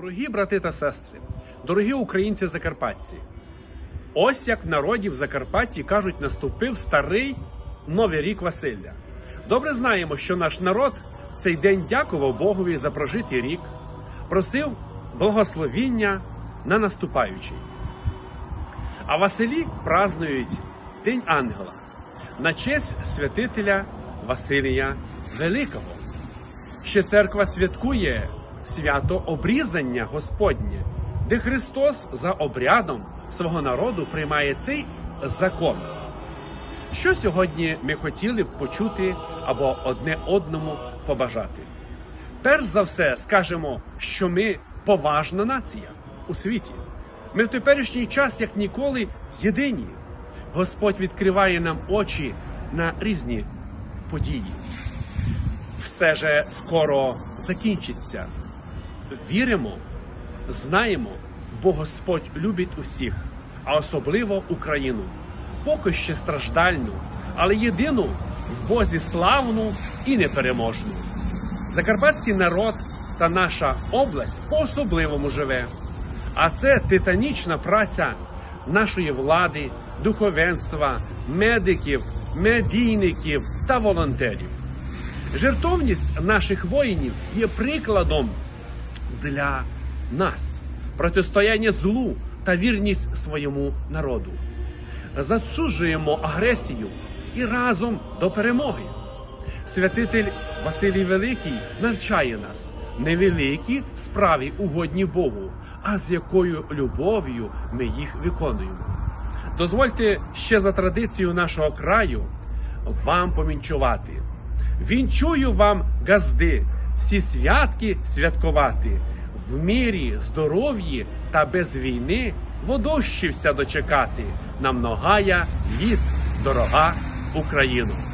Дорогі брати та сестри, дорогі українці закарпатці, ось як в народі в Закарпатті кажуть, наступив старий новий рік Василля. Добре знаємо, що наш народ в цей день дякував Богові за прожитий рік, просив благословіння на наступаючий. А Василі празнують День Ангела на честь святителя Василія Великого. Ще церква святкує свято обрізання Господнє, де Христос за обрядом свого народу приймає цей закон. Що сьогодні ми хотіли б почути або одне одному побажати? Перш за все, скажемо, що ми поважна нація у світі. Ми в теперішній час, як ніколи, єдині. Господь відкриває нам очі на різні події. Все же скоро закінчиться. Віримо, знаємо, бо Господь любить усіх, а особливо Україну, поки ще страждальну, але єдину в Бозі славну і непереможну. Закарпатський народ та наша область по-особливому живе. А це титанічна праця нашої влади, духовенства, медиків, медійників та волонтерів. Жертовність наших воїнів є прикладом для нас протистояння злу та вірність своєму народу. Засуджуємо агресію і разом до перемоги. Святитель Василій Великий навчає нас невеликі справи угодні Богу, а з якою любов'ю ми їх виконуємо. Дозвольте ще за традицією нашого краю вам помінчувати. Вінчую вам газди, всі святки святкувати, в мірі, здоров'ї та без війни водощився дочекати. Нам ногая літ, дорога Україну.